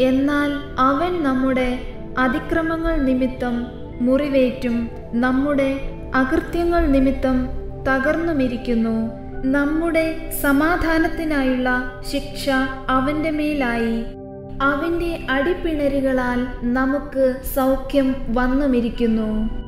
എന്നാൽ അവൻ നമ്മുടെ അതിക്രമങ്ങൾ നിമിത്തം മുറിവേറ്റും നമ്മുടെ അകൃത്യങ്ങൾ നിമിത്തം തകർന്നുമിരിക്കുന്നു. നമ്മുടെ സമാധാനത്തിനായുള്ള ശിക്ഷ അവന്റെ മേലായി. അവന്റെ അടിപ്പിണരുകളാൽ നമുക്ക് സൗഖ്യം വന്നുമിരിക്കുന്നു.